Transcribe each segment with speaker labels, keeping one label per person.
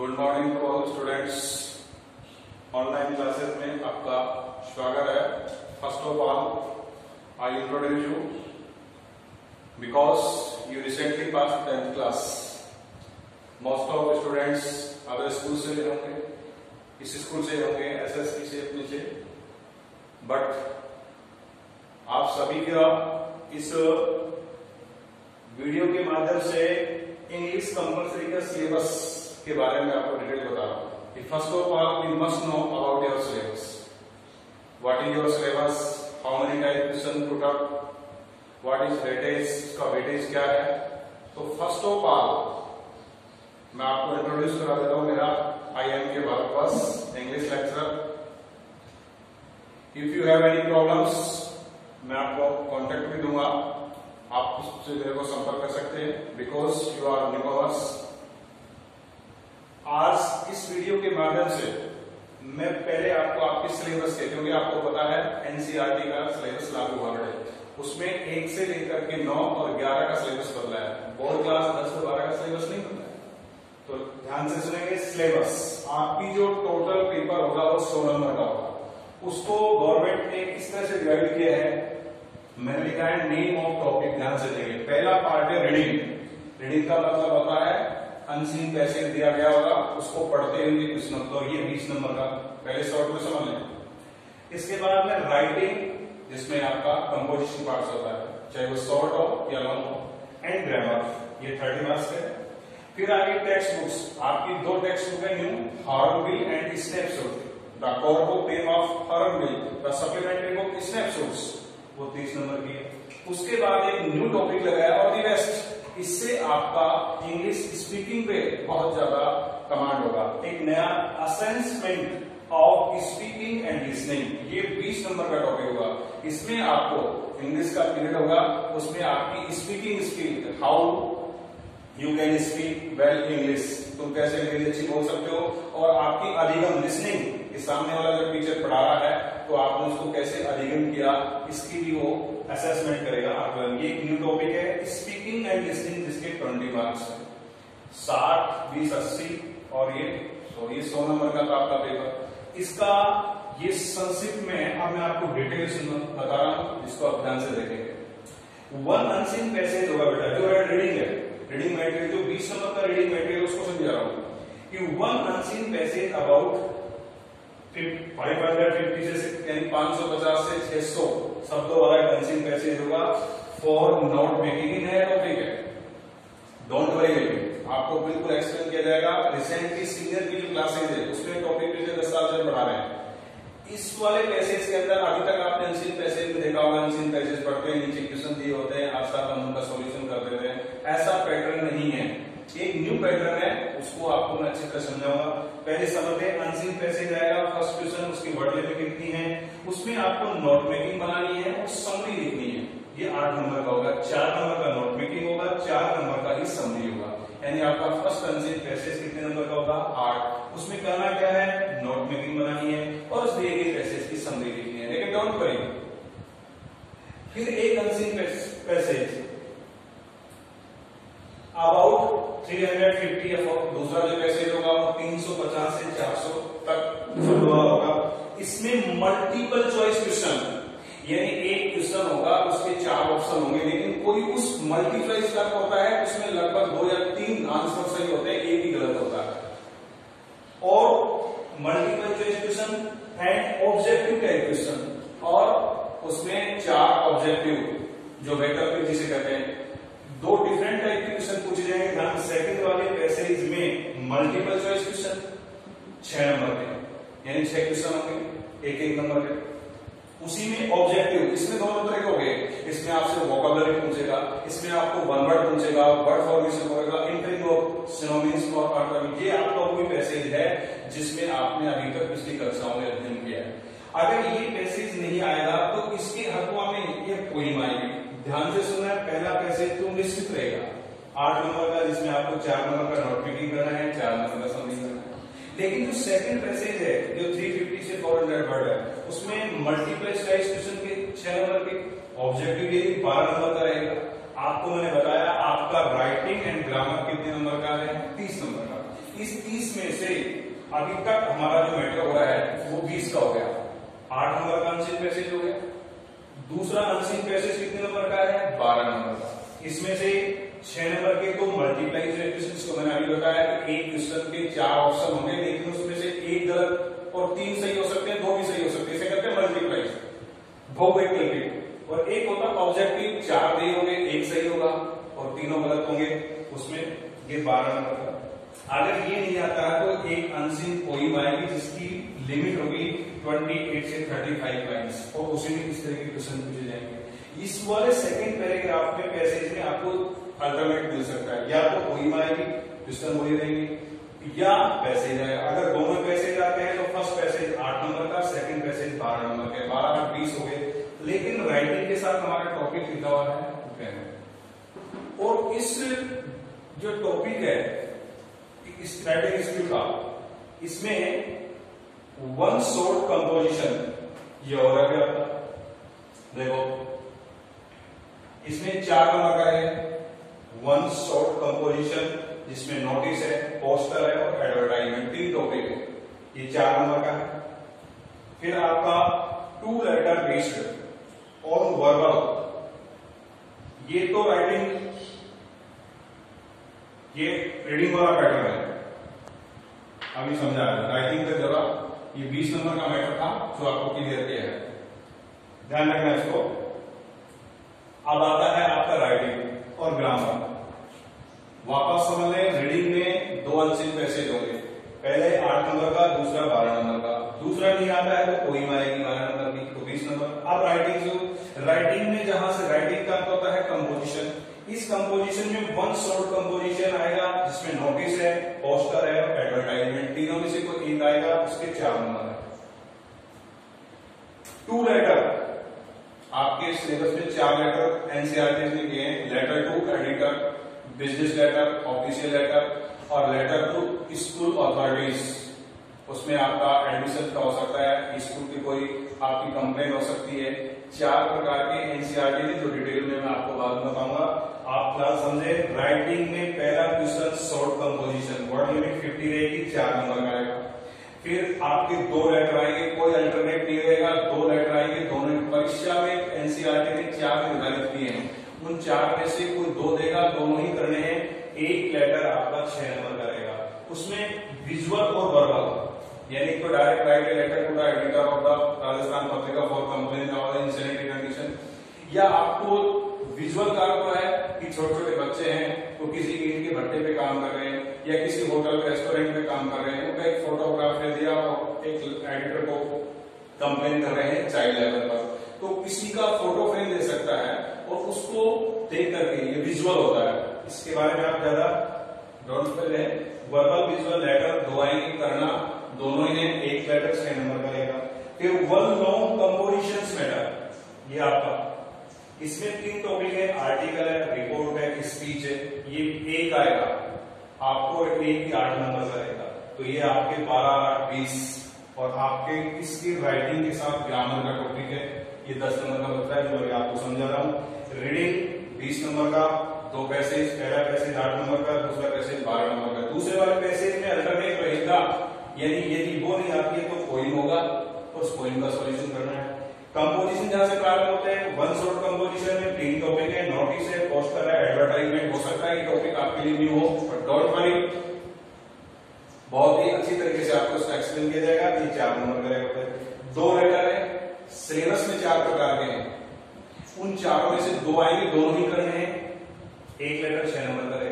Speaker 1: Good morning to all students. Online classes में आपका स्वागत है। First of all I introduce you because you recently pass tenth class most of students other school से भी होंगे, इस स्कूल से होंगे एस एस पी से अपने से बट आप सभी का इस वीडियो के माध्यम से इंग्लिश कंपल्सरी का सिलेबस के बारे में आपको डिटेल बता रहा हूँ first of all we must know about your syllabus what is your syllabus how many type question put what is weightage का वेटेज क्या है? तो फ़र्स्ट ऑफ़ ऑल मैं आपको इंट्रोड्यूस करा देता हूँ मेरा I am K Bharat English lecturer if you have any problems मैं आपको कांटेक्ट भी दूँगा। आप उससे मेरे को संपर्क कर सकते हैं। बिकॉज़ यू आर न्यूकमर्स आज इस वीडियो के माध्यम से मैं पहले आपको आपके सिलेबस के, क्योंकि आपको पता है एनसीआरटी का सिलेबस लागू हुआ है। उसमें एक से लेकर के नौ और ग्यारह का सिलेबस बदला है। बोर्ड क्लास दस से बारह का सिलेबस नहीं बदला है। तो ध्यान से सुनेंगे सिलेबस आपकी जो टोटल पेपर होगा, वो सौ नंबर का होगा। उसको गवर्नमेंट ने किस तरह से डिवाइड किया है? मैंने लिखा है नेम ऑफ़ टॉपिक ध्यान से देखिए। पहला पार्ट है रीडिंग रीडिंग का मतलब होता है अनसीन पैसेज दिया गया होगा, उसको पढ़ते हुए कुछ नंबर ये बीस नंबर का, पहले शॉर्ट में समझ लें। इसके बाद में राइटिंग जिसमें आपका कंपोजिशन पार्ट होता है, चाहे वो शॉर्ट हो या लॉन्ग हो एंड ग्रामर ये थर्टी मार्क्स है। फिर आगे टेक्स्ट बुक्स आपकी दो टेक्स्ट बुक है new Hornbill and Snapshot the book name of Hornbill the supplementary book Snapshots वो तीस नंबर की है। उसके बाद एक न्यू टॉपिक लगाया, और दी वेस्ट इससे आपका इंग्लिश स्पीकिंग पे बहुत ज़्यादा कमांड होगा। एक नया assessment of speaking and listening ये 20 नंबर का टॉपिक होगा। इसमें आपको इंग्लिश का पीरियड होगा, उसमें आपकी speaking skill how you can speak well English तुम कैसे इंग्लिश अच्छी बोल सकते हो, और आपकी अधिगम लिसनिंग सामने वाला जो टीचर पढ़ा रहा है तो आपने उसको कैसे अधिगम किया, इसकी भी वो असेसमेंट करेगा आकलन। ये एक न्यू टॉपिक है स्पीकिंग एंड लिसनिंग जिसके ट्वेंटी मार्क्स है साठ, बीस, अस्सी और ये तो ये सौ नंबर का आपका पेपर इसका, ये संक्षिप्त में अब मैं आपको डिटेल्स बता रहा हूँ, जिसको आप ध्यान से देखेंगे। वन अनसीन पैसेज होगा बेटा, जो रीडिंग है। रीडिंग मेटेरियल जो बीस नंबर का रीडिंग मेटेरियल उसको समझा रहा हूँ। कि वन अनसीन पैसेज अबाउट 550 से यानी 550 से 600 शब्दों वाला एक अनसीन पैसेज होगा। फॉर नोट मेकिंग इन है टॉपिक है। डोंट वरी आपको बिल्कुल एक्सप्लेन किया जाएगा। रिसेंटली सीनियर की जो क्लासेज है, उसमें टॉपिक पिछले दस साल से पढ़ा रहे हैं। इस वाले पैसेज के अंदर अभी तक आपने अनसीन पैसेज में देखा होगा। अनसीन पैसेज पढ़ते हैं, नीचे क्वेश्चन दिए होते हैं। आज तक हम उनका सोल्यूशन कर देते हैं। ऐसा पैटर्न नहीं है। एक न्यू पैटर्न है, उसको आपको मैं अच्छी तरह समझाऊँगा। पहले समझते अनसीन पैसेज आएगा फ़र्स्ट क्वेश्चन उसकी वर्ड लिमिट कितनी है, उसमें आपको नोट मेकिंग बनानी है और समरी लिखनी है। ये आठ नंबर का होगा, चार नंबर का नोट मेकिंग होगा, चार नंबर का ही समरी होगा। यानी आपका फ़र्स्ट अनसीन पैसेज कितने नंबर का होगा? आठ। उसमें करना क्या है? नोट मेकिंग बनानी है और उस दिए गए पैसेज की समरी लिखनी है। लेकिन डोंट वरी फिर एक अनसीन पैसेज अबाउट 350 या दूसरा जो पैसेज होगा वो 350 से 400 तक हुआ होगा। इसमें मल्टीपल चॉइस क्वेश्चन यानी एक क्वेश्चन होगा, उसके चार ऑप्शन होंगे, लेकिन कोई उस मल्टी चॉइस का होता है, उसमें लगभग दो या तीन आंसर सही होते हैं, एक ही गलत होता है। और multiple choice question and objective type question और उसमें चार ऑब्जेक्टिव जो वैकल्पिक जिसे कहते हैं दो डिफरेंट टाइप के क्वेश्चन पूछे जाएँगे। ध्यान सेकंड वाले पैसेज में मल्टीपल चॉइस क्वेश्चन छह नंबर के। यानी छह क्वेश्चन होंगे, एक एक नंबर के। उसी में ऑब्जेक्टिव इसमें दोनों नंबर के हो गए। इसमें आपसे वोकैबुलरी पूछेगा, इसमें आपको वन वर्ड पूछेगा वर्ड फॉर्मेशन होगा इंटरिंग ऑफ़ सिनोनिम्स और ऑर्टोनिम ये आपका कोई पैसेज है, जिसमें आपने अभी तक पिछली कक्षाओं में अध्ययन किया है। अगर ये पैसेज नहीं आएगा तो इसके हकवा में ये पोइम आएगी ध्यान से सुनना है, पहला पैसेज तो निश्चित रहेगा। आठ नंबर का जिसमें आपको चार नंबर का नोट मेकिंग करना है, चार नंबर का समरी करना है। लेकिन जो सेकंड पैसेज है, जो 350 से 400 वर्ड है, उसमें मल्टीपल चॉइस क्वेश्चन के छह नंबर के ऑब्जेक्टिव ये बारह नंबर का रहेगा। आपको मैंने बताया, आपका राइटिंग एंड ग्रामर कितने नंबर का है? तीस नंबर का। इस तीस में से अभी तक हमारा जो मैटर हो रहा है, वो बीस का हो गया। आठ नंबर का अनसिन पैसेज हो गया। दूसरा अनसिन पैसेज कितने नंबर का है? बारह नंबर। का इसमें से छह नंबर के दो मल्टीप्लाई क्वेश्चन को मैंने अभी बताया कि एक क्वेश्चन के चार ऑप्शन होंगे लेकिन उसमें से एक गलत और तीन सही हो सकते हैं दो भी सही हो सकते हैं। इसे कहते हैं मल्टीप्लाई बहुवैकल्पिक और एक होता ऑब्जेक्टिव चार दे होंगे एक सही होगा और तीनों गलत होंगे। उसमें ये बारह नंबर का। अगर ये नहीं आता है तो एक अनसिन पोइम आएगी जिसकी लिमिट होगी 28 से 35 लाइंस और उसी में इस तरह के क्वेश्चन पूछे जाएँगे। इस वाले सेकंड पैराग्राफ में पैसेज में आपको अल्टरनेट मिल सकता है। या तो पोइम आएगी क्वेश्चन वही रहेंगे। या पैसेज आएगा अगर दोनों पैसेज आते हैं तो फ़र्स्ट पैसेज आठ नंबर का सेकंड पैसेज बारह नंबर के। बारह आठ बीस हो गए। लेकिन राइटिंग के साथ हमारा टॉपिक लिखा हुआ है और इस जो टॉपिक है स्ट्रेटिक स्किल का, इसमें वन शॉर्ट कंपोजिशन ये हो रहा है आपका देखो, इसमें चार नंबर का है। वन शॉर्ट कंपोजिशन जिसमें नोटिस है पोस्टर है और एडवर्टाइजमेंट तीन टॉपिक है। ये चार नंबर का है। फिर आपका two letter based on verbal ये तो राइटिंग ये रीडिंग वाला पैटर्न है। अभी समझा राइटिंग का जरा ये 20 नंबर का मैटर था जो आपको क्लियर किया है। ध्यान रखना इसको। अब आता है आपका राइटिंग और ग्रामर वापस समझ लें रीडिंग में दो अनसिन पैसेज होंगे पहले आठ नंबर का, दूसरा बारह नंबर का। दूसरा नहीं आता है तो कोई मारेगी, बारह नंबर की तो बीस नंबर। अब राइटिंग जो राइटिंग में जहाँ से राइटिंग का होता है कंपोजिशन इस कंपोजिशन में वन शॉर्ट कंपोजिशन आएगा, जिसमें नोटिस है पोस्टर है और एडवर्टाइजमेंट तीनों में से कोई एक आएगा, उसके चार नंबर है। टू लेटर आपके सिलेबस में चार लेटर एनसीआरटी ने दिए हैं। Letter to editor business letter official letter और लेटर टू स्कूल अथॉरिटीज उसमें आपका एडमिशन का हो सकता है। स्कूल की कोई आपकी कंप्लेन हो सकती है। चार प्रकार के एनसीआरटी थे जो डिटेल में मैं आपको बाद में बताऊँगा। आप क्लास समझे राइटिंग में पहला question short composition word limit 50 रहेगी, चार नंबर का रहेगा। फिर आपके दो लेटर आएँगे, कोई अल्टरनेट नहीं रहेगा, दो लेटर आएँगे, दोनों परीक्षा में एनसीआरटी ने चार निर्धारित किए हैं। उन चार में से कोई दो देगा, दोनों ही करने हैं, एक लेटर आपका छह नंबर का रहेगा। उसमें विजुअल और वर्बल यानी तो direct write letter to the editor of the Rajasthan Patrika for complain of incident condition या आपको विजुअल का अर्थ है कि छोटे छोटे बच्चे हैं, वो तो किसी ईट के भट्टे पे काम कर रहे हैं, या किसी होटल रेस्टोरेंट में काम कर रहे हैं, उनका एक फोटोग्राफ ले दिया और एक एडिटर को कंप्लेन कर रहे हैं चाइल्ड लेवल पर। तो किसी का फ़ोटो फ्रेम दे सकता है और उसको देख करके ये विजुअल होता है। इसके बारे में आप ज़्यादा डोंट वर्बल विजुअल लेटर दो करना दोनों ही हैं, एक लेटर छह नंबर का रहेगा फिर वन लॉन्ग कंपोजिशन मैटर ये आपका। इसमें तीन टॉपिक है आर्टिकल है रिपोर्ट है स्पीच है, ये एक आएगा। आपको एक ही आठ नंबर का रहेगा तो ये आपके बारह आठ बीस और आपके इसकी राइटिंग के साथ ग्रामर का टॉपिक है। ये दस नंबर का बचता है, जो मैं आपको समझा रहा हूँ। रीडिंग बीस नंबर का, दो पैसेज पहला पैसेज आठ नंबर का, दूसरा पैसेज बारह नंबर का। दूसरे वाले पैसेज में अल्टरनेट रहेगा यानी यदि वो नहीं आती है तो कोई होगा और उस पोइम का सोल्यूशन करना है। कंपोजिशन जहाँ से प्राप्त होते हैं वन शॉट कंपोजिशन में तीन टॉपिक है नोटिस है पोस्टर है एडवर्टाइजमेंट हो सकता है ये टॉपिक आपके लिए न्यू हो बट डोंट वरी बहुत ही अच्छी तरीके से आपको इसका एक्सप्लेन किया जाएगा कि चार नंबर का रहेगा दो लेटर है सिलेबस में चार प्रकार के हैं। उन चारों में से दो आएँगे, दोनों ही करने हैं। एक लेटर छह नंबर का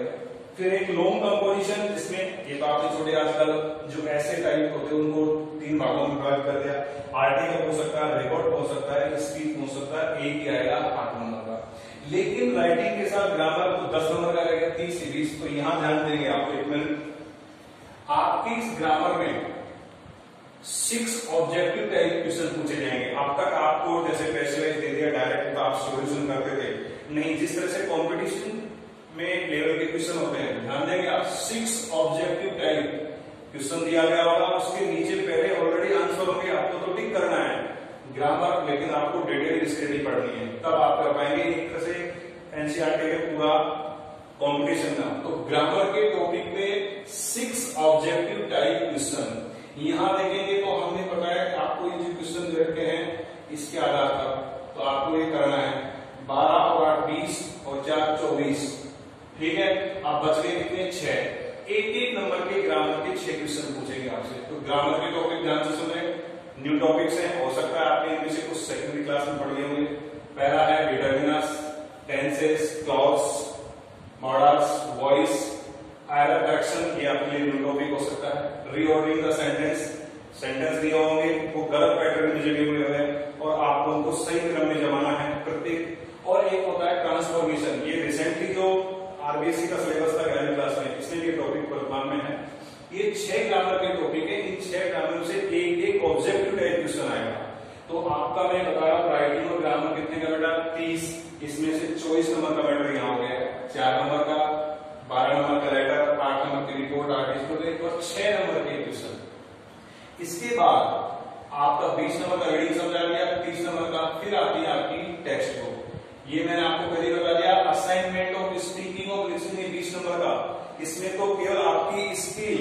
Speaker 1: फिर एक लॉन्ग कंपोजिशन जिसमें ये तो आपने छोटे आजकल जो ऐसे टाइप होते हैं, उनको तीन भागों में विभाजित कर दिया। आर्टिकल हो सकता है रिकॉर्ड हो सकता है स्पीच हो सकता है एक ही आएगा, आठ नंबर का। लेकिन राइटिंग के साथ ग्रामर तो दस नंबर का रहेगा तीस से बीस तो यहाँ ध्यान देंगे आपको एक मिनट आपके इस ग्रामर में सिक्स ऑब्जेक्टिव टाइप क्वेश्चन पूछे जाएँगे। अब तक आपको जैसे पैसे दे दिया डायरेक्ट तो आप सोल्यूशन करते थे। नहीं, जिस तरह से कंपटीशन में लेवल के क्वेश्चन होते हैं। ध्यान देंगे आप सिक्स ऑब्जेक्टिव टाइप क्वेश्चन दिया गया होगा उसके नीचे पहले ऑलरेडी आंसर होंगे। आपको तो टिक करना है। ग्रामर लेकिन आपको डिटेल स्टडी पढ़नी है। तब आप कर पाएँगे एक तरह से एनसीआरटी के पूरा कंपटीशन का। तो ग्रामर के टॉपिक में सिक्स ऑब्जेक्टिव टाइप क्वेश्चन यहाँ देखेंगे तो हमने बताया कि आपको ये जो क्वेश्चन रखे हैं, इसके आधार पर। तो आपको ये करना है। बारह और आठ बीस और चार चौबीस। ठीक है? अब बच गए कितने? छह। एक एक नंबर के ग्रामर के छह क्वेश्चन पूछेंगे आपसे। तो ग्रामर के टॉपिक ध्यान से सुन रहे न्यू टॉपिक्स हैं। हो सकता है आपने इनमें से कुछ सेकेंडरी क्लास में पढ़ लिए होंगे। पहला है determiners tenses clause modals voice error fraction ये आपके लिए न्यू टॉपिक हो सकता है। रीऑर्डरिंग द सेंटेंस सेंटेंस दिए होंगे। वो गलत पैटर्न में जमे हुए हैं और आपको उनको सही क्रम में जमाना है। प्रत्येक और एक होता है ट्रांसफॉर्मेशन ये रिसेंटली आरबीएससी का सिलेबस था ग्यारहवीं क्लास में इसमें ये टॉपिक वर्तमान में है। ये छह ग्रामर के टॉपिक है, इन छह ग्रामर से एक एक ऑब्जेक्टिव टाइप क्वेश्चन आएगा। तो आपका मैं बता रहा राइटिंग और ग्रामर कितने का बेटा? तीस। इसमें से चौबीस नंबर का मैटर यहाँ हो गया। चार नंबर का, बारह नंबर का लेटर आठ नंबर की रिपोर्ट आठ इसमें और छह नंबर के क्वेश्चन इसके बाद आपका बीस नंबर का रीडिंग समझा दिया, तीस नंबर का, फिर आती है आपकी टेक्स्ट बुक ये मैंने आपको पहले बता दिया assignment of speaking of listening बीस नंबर का। इसमें तो केवल आपकी स्किल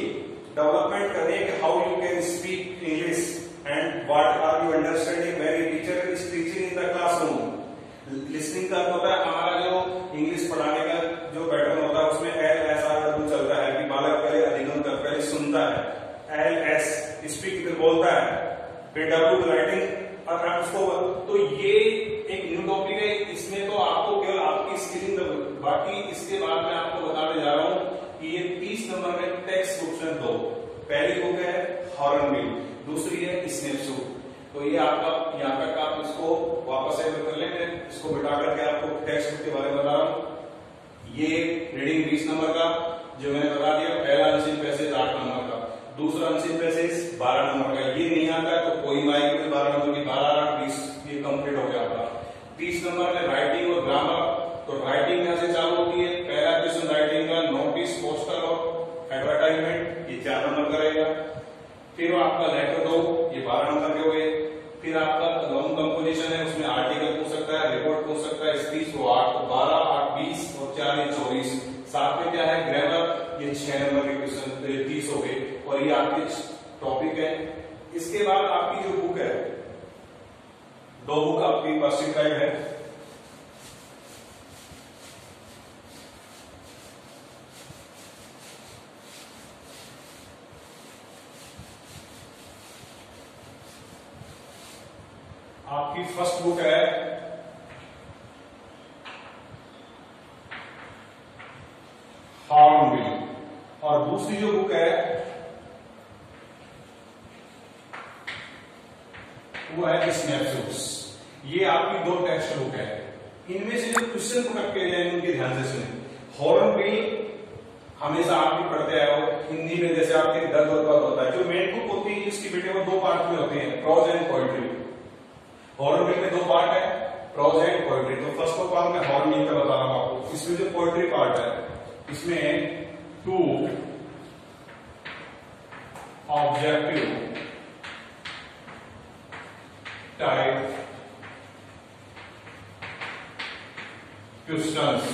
Speaker 1: डेवलपमेंट करने के how you can speak English and what are you understanding very teacher is teaching in the classroom listening का होता है, हमारा जो इंग्लिश पढ़ाने का जो पैटर्न होता है, उसमें एल एस आर डब्ल्यू चलता है कि बालक पहले अधिगम कर पहले सुनता है। एल एस स्पीक बोलता है। फिर डब्ल्यू राइटिंग और उसको तो ये एक न्यू टॉपिक है, इसमें तो आपको केवल आपकी स्किलिंग बाकी इसके बाद मैं आपको बताने जा रहा हूँ कि ये तीस नंबर में टेक्स्ट में दो। पहली बुक है हॉर्नबिल दूसरी है स्नेपशूट तो ये आपका, यहाँ तक आप इसको वापस से कर लेंगे। इसको बिठा करके आपको टेक्स्ट बुक के बारे में बता रहा हूँ। ये रीडिंग बीस नंबर का, जो मैंने बता दिया, पहला अनसिन पैसेज आठ नंबर का। दूसरा अनसिन पैसेज बारह नंबर का। ये नहीं आता तो कोई माइक बारह नंबर की बारह आठ बीस, ये कंप्लीट हो गया। तीस नंबर में राइटिंग और ग्रामर तो राइटिंग यहाँ से चालू होती है। पहला क्वेश्चन राइटिंग का नोटिस पोस्टर और एडवर्टाइजमेंट ये चार नंबर का रहेगा। फिर आपका लेटर दो, ये बारह नंबर के हो गए। फिर आपका लॉन्ग कंपोजिशन है, उसमें आर्टिकल पूछ सकता है रिपोर्ट पूछ सकता है स्पीच तो आठ बारह, आठ, बीस, और चार, ये चौबीस। साथ में क्या है? ग्रामर ये छह नंबर के क्वेश्चन तीस हो गए। और ये आपके टॉपिक है। इसके बाद आपकी जो बुक है दो बुक आपकी पास है आपकी फ़र्स्ट बुक है। हॉर्नबिल। और दूसरी जो बुक है, वो है स्नैपशॉट्स ये आपकी दो टेक्स्ट बुक है। इनमें से जो क्वेश्चन को रखे जाएँगे उनके ध्यान से सुने। हॉर्नबिल हमेशा आप भी पढ़ते आए हो। हिंदी में जैसे आपके दर्द और होता है, जो मेन बुक होती है, इसकी बेटे वो दो पार्ट में होते हैं प्रोज एंड पोइट्री हॉर्नबिल में दो पार्ट है प्रोज एंड पोएट्री तो फ़र्स्ट ऑफ़ ऑल मैं हॉर्नबिल का बता रहा हूँ आपको। इसमें जो पोएट्री पार्ट है, इसमें two objective type questions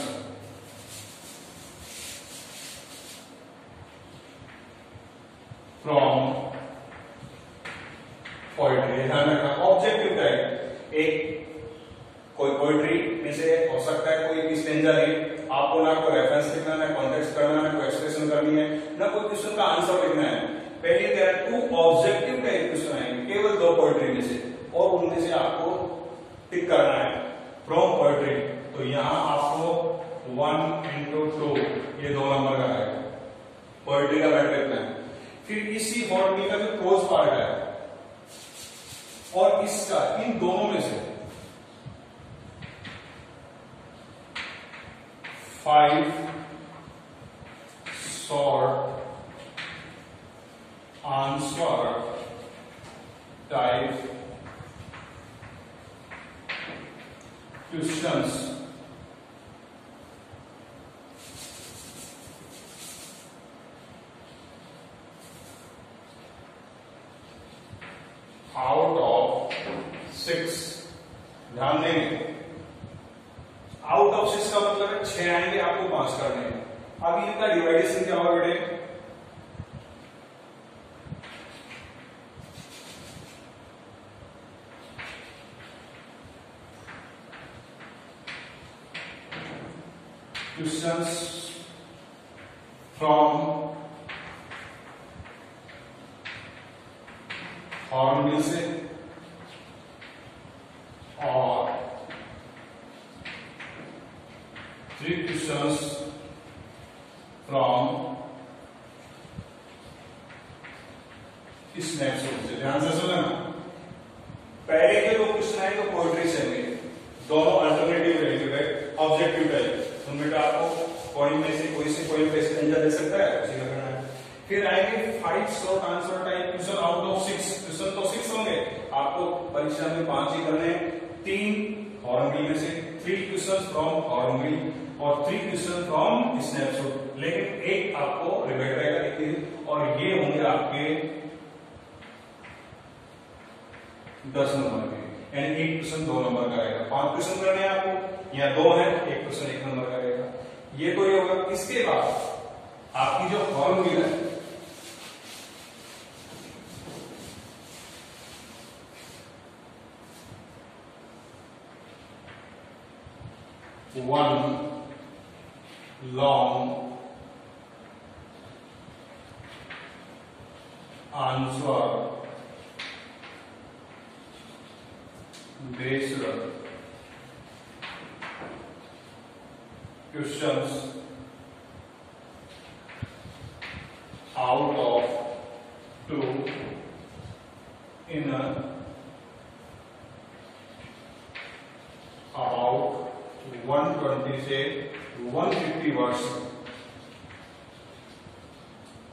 Speaker 1: from poetry ध्यान रखना ऑब्जेक्टिव टाइप एक, कोई पोइट्री में से हो सकता है कोई भी दे आपको ना कोई रेफरेंस लिखना, ना कॉन्टेक्स्ट करना, ना कोई एक्सप्रेशन करनी है, ना कोई क्वेश्चन का आंसर लिखना है पहले there two objective type question आएँगे केवल दो पोइट्री में से और उनमें से आपको टिक करना है फ्रॉम पोइट्री तो यहाँ आपको वन इंटू टू ये दो नंबर का है मैट्रिक है। फिर इसी बॉडी का जो क्लोज पार्ट है, और इसका, इन दोनों में से five short answer type questions out of six ध्यान देंगे आउट ऑफ़ सिक्स का मतलब आएँगे आपको पाँच करने अब इनका डिवाइडेशन क्या होगा बेटे? क्वेश्चन फ्रॉम फॉर्मूले से और questions from स्नैपशॉट से ध्यान से सुनना पहले के दो क्वेश्चन आए तो पोएट्री से नहीं दोनों अल्टरनेटिव रहेंगे ऑब्जेक्टिव टाइप तो बेटा आपको पॉइंट में से कोई से कोई पैसे एंजर दे सकता है, उसी का करना है। फिर आएँगे five short answer type question out of six question तो सिक्स होंगे। आपको परीक्षा में पाँच ही करने तीन हॉर्नबिल में से थ्री क्वेश्चन फ्रॉम हॉर्नबिल और थ्री क्वेश्चन फ्रॉम स्नैपशॉट लेकिन एक आपको रिवाइड रहेगा और ये होंगे आपके दस नंबर के। यानी एक क्वेश्चन दो नंबर का रहेगा। पाँच क्वेश्चन करने हैं आपको, या दो है, एक क्वेश्चन एक नंबर का रहेगा। ये तो ये होगा इसके बाद आपकी जो फॉर्मूला है। One. Long answer based questions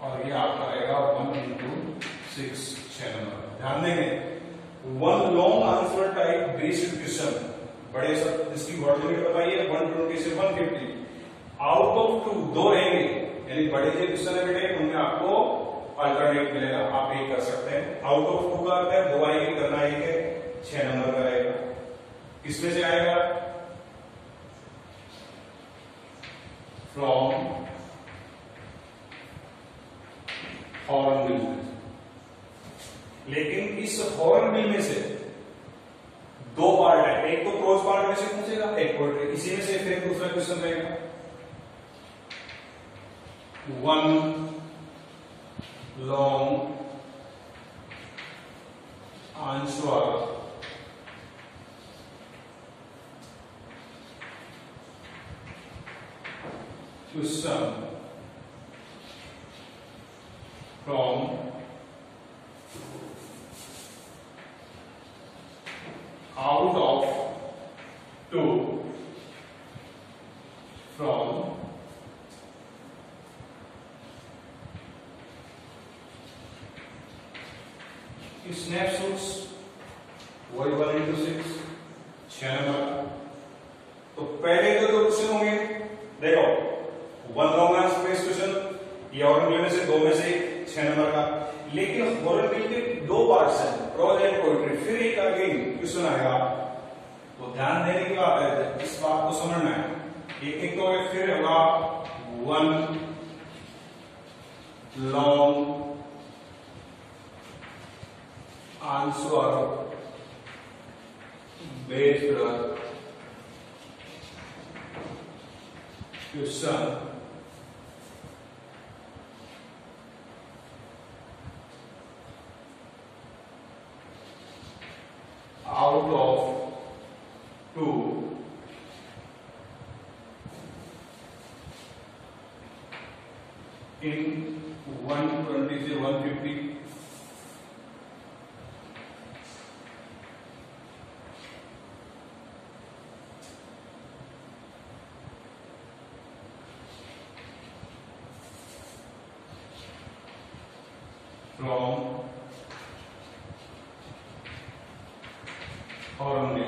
Speaker 1: और ये आपका आएगा वन इंटू सिक्स छह नंबर ध्यान देंगे। One long answer type based question बड़े सब इसकी वर्ड लिमिट बताइए। 120 से 150 आउट ऑफ़ टू दो रहेंगे। यानी बड़े जो क्वेश्चन है? बेटे उनमें आपको अल्टरनेट मिलेगा। आप एक कर सकते हैं। आउट ऑफ़ टू का अर्थ है, दो आएँगे करना एक है, छह नंबर का रहेगा। किसमें से आएगा? फ्रॉम हॉर्न बिल लेकिन इस हॉर्न बिल में से दो पार्ट है। एक तो क्रोज पार्ट में से पूछेगा, एक पोल्ट्री इसी में से फिर दूसरा क्वेश्चन रहेगा। One long answer question from out of to from snapshots out of two in 120 से 150 from और हमने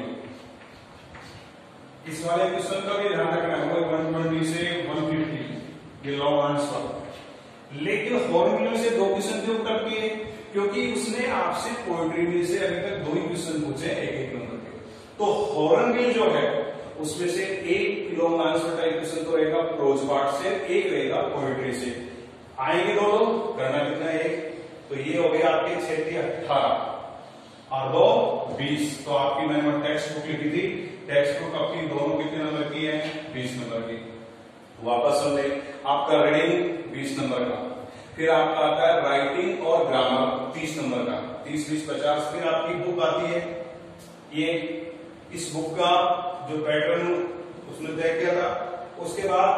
Speaker 1: इस वाले क्वेश्चन का भी ध्यान रखना है, वो 120 से 150 ये लॉन्ग आंसर लेकिन फॉर्मूले से दो क्वेश्चन क्यों कर किए, क्योंकि उसने आपसे पोएट्री में से अभी तक दो ही क्वेश्चन पूछे एक एक नंबर के। तो हॉर्नबिल जो है, उसमें से एक लॉन्ग आंसर टाइप क्वेश्चन तो रहेगा प्रोज पार्ट से, एक रहेगा पोएट्री से। आएँगे दोनों करना कितना एक। तो ये हो गया आपके छह अठारह और दो बीस तो आपकी मैंने टेक्स्ट बुक लिखी थी। टेक्स्ट बुक आपकी दोनों कितने नंबर की है? बीस नंबर की। वापस सुन ले आपका रीडिंग बीस नंबर का। फिर आपका आता है राइटिंग और ग्रामर तीस नंबर का। तीस, बीस, पचास, फिर आपकी बुक आती है। ये इस बुक का जो पैटर्न उसने तय किया था, उसके बाद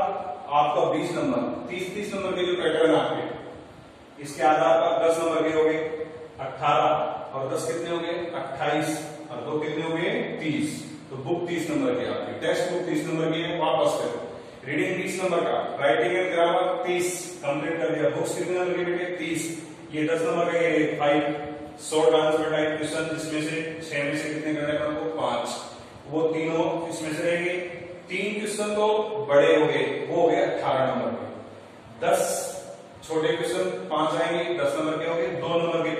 Speaker 1: आपका बीस नंबर तीस तीस नंबर के जो पैटर्न आपके इसके आधार पर दस नंबर के हो गए। अट्ठारह और दस कितने हो गए अट्ठाईस। और दो कितने हो गए तीस। तो बुक तीस नंबर की आपकी टेक्स्ट बुक तीस नंबर की है। वापस करो। रीडिंग तीस नंबर का। राइटिंग एंड ग्रामर तीस। कंप्लीट कर दिया। बुक्स कितने नंबर के बेटे? तीस। ये दस नंबर का ये five short answer type question जिसमें से छह में से कितने करने आपको पाँच। वो तीनों इसमें से रहेंगे। तीन क्वेश्चन तो बड़े हो गए। वो हो गए अठारह नंबर के। दस छोटे क्वेश्चन पाँच आएँगे। दस नंबर के हो गए दो नंबर के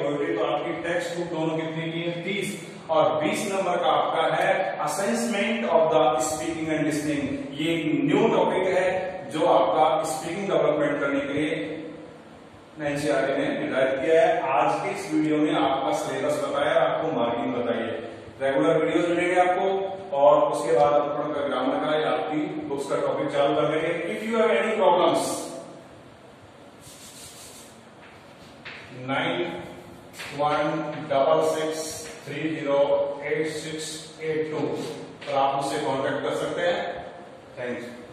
Speaker 1: तो बुक दोनों कितने की है? तीस। और 20 नंबर का आपका है assessment of the speaking and listening ये न्यू टॉपिक है जो आपका स्पीकिंग डेवलपमेंट करने के लिए एनसीआरटी ने निर्धारित किया है। आज के इस वीडियो में आपका सिलेबस बताया आपको मार्किंग बताइए। रेगुलर वीडियो मिलेंगे आपको। और उसके बाद का ग्रामर का आपकी बुक्स का टॉपिक चालू कर देंगे। If you have any problems nine one double six three zero eight six eight two पर आप मुझसे कॉन्टेक्ट कर सकते हैं। Thank you